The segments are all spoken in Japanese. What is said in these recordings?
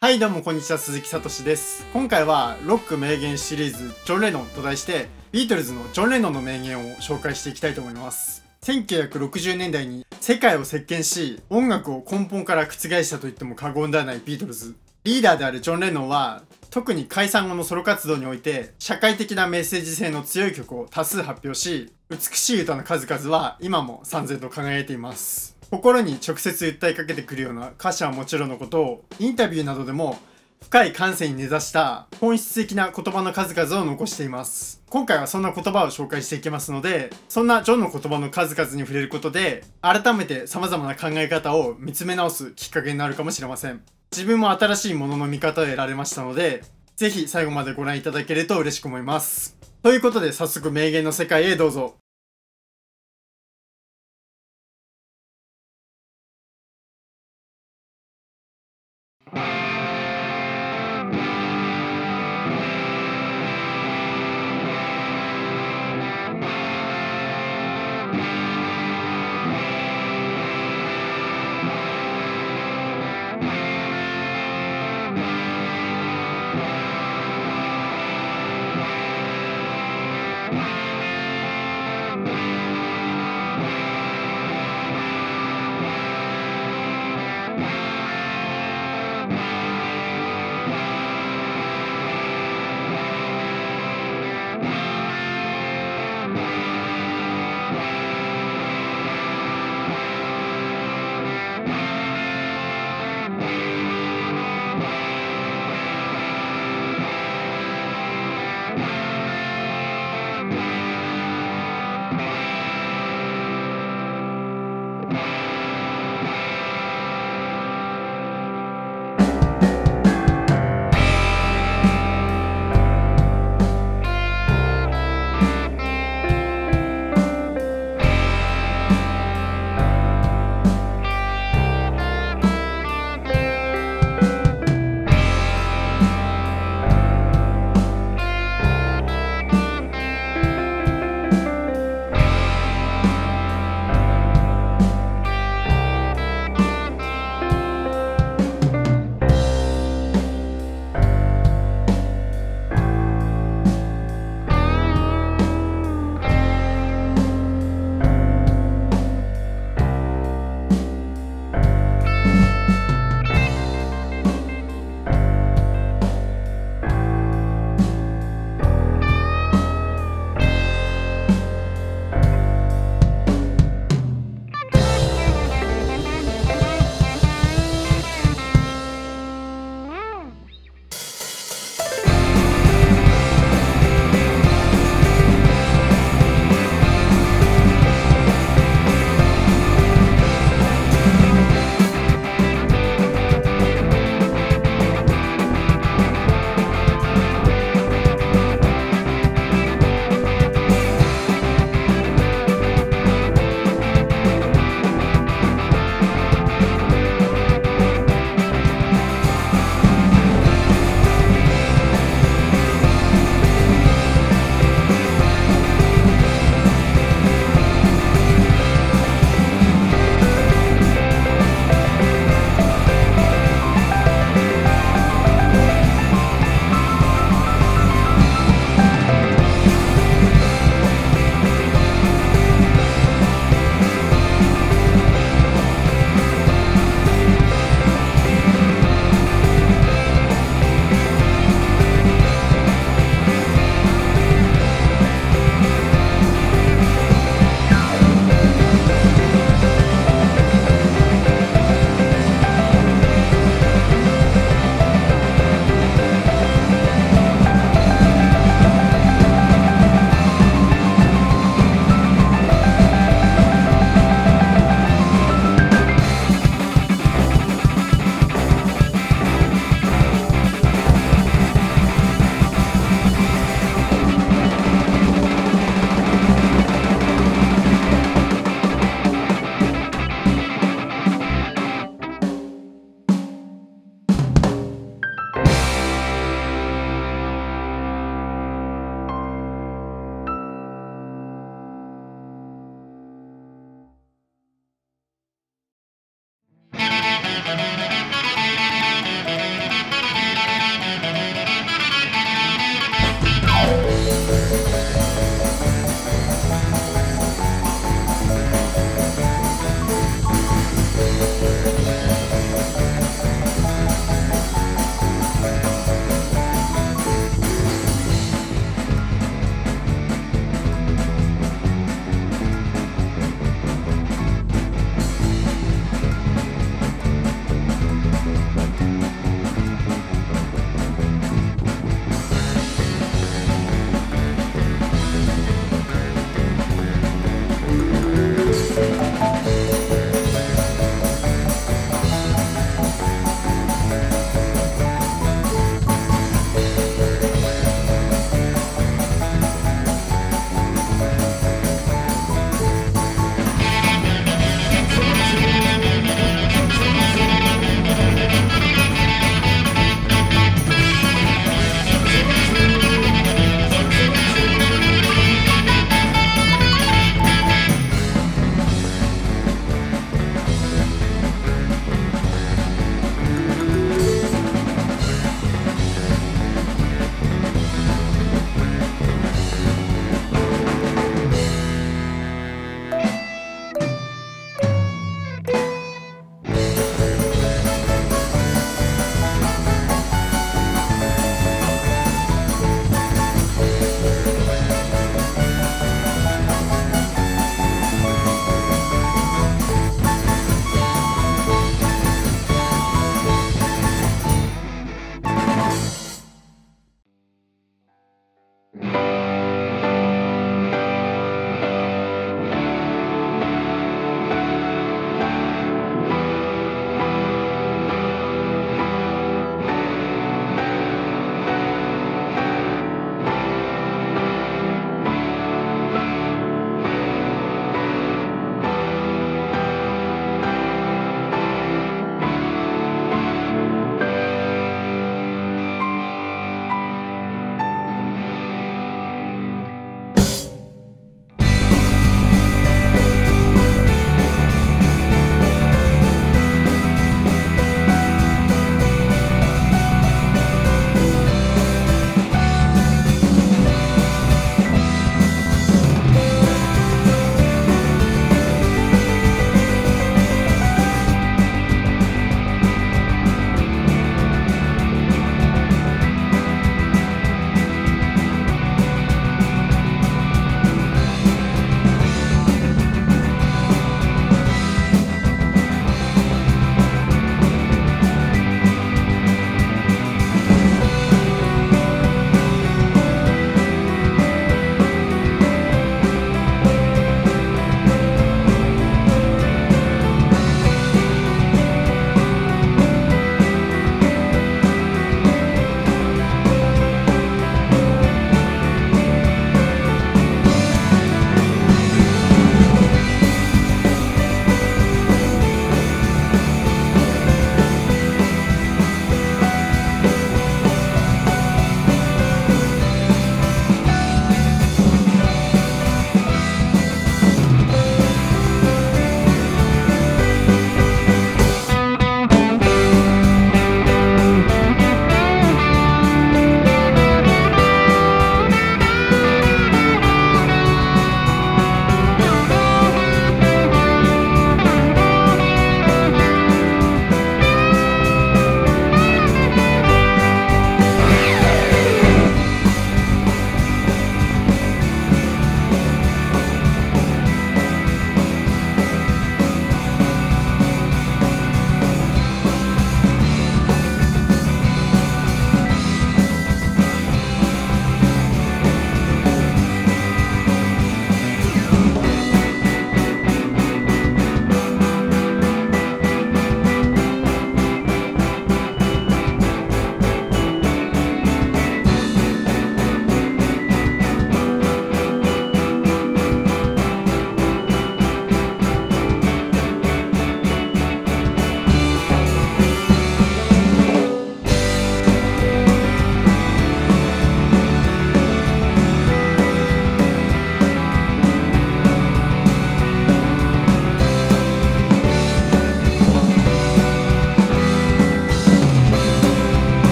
はいどうもこんにちは鈴木聡です。今回はロック名言シリーズジョン・レノンと題してビートルズのジョン・レノンの名言を紹介していきたいと思います。1960年代に世界を席巻し音楽を根本から覆したと言っても過言ではないビートルズ。リーダーであるジョン・レノンは特に解散後のソロ活動において社会的なメッセージ性の強い曲を多数発表し美しい歌の数々は今も三千と輝いています。心に直接訴えかけてくるような歌詞はもちろんのことをインタビューなどでも深い感性に根ざした本質的な言葉の数々を残しています。今回はそんな言葉を紹介していきますのでそんなジョンの言葉の数々に触れることで改めて様々な考え方を見つめ直すきっかけになるかもしれません。自分も新しいものの見方を得られましたのでぜひ最後までご覧いただけると嬉しく思います。ということで早速名言の世界へどうぞ。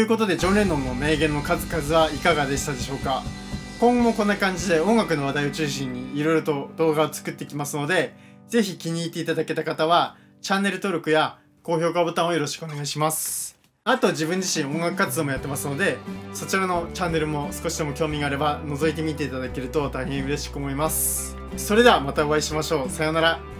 いということでジョン・レノンの名言の数々はいかがでしたでしょうか？今後もこんな感じで音楽の話題を中心にいろいろと動画を作っていきますのでぜひ気に入っていただけた方はチャンネル登録や高評価ボタンをよろしくお願いします。あと自分自身音楽活動もやってますのでそちらのチャンネルも少しでも興味があれば覗いてみていただけると大変嬉しく思います。それではまたお会いしましょう。さようなら。